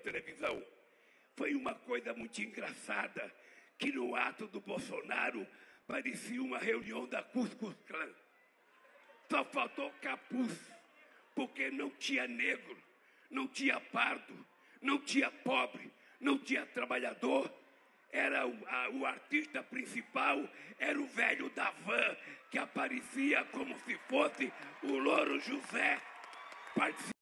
televisão. Foi uma coisa muito engraçada que no ato do Bolsonaro parecia uma reunião da Cuscus Clan. Só faltou capuz, porque não tinha negro, não tinha pardo, não tinha pobre, não tinha trabalhador. Era o, a, o artista principal, era o velho da van, que aparecia como se fosse o Louro José. Participa